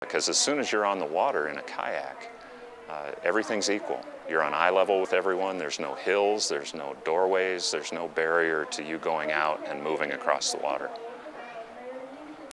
Because as soon as you're on the water in a kayak, uh, everything's equal. You're on eye level with everyone. There's no hills, there's no doorways, there's no barrier to you going out and moving across the water.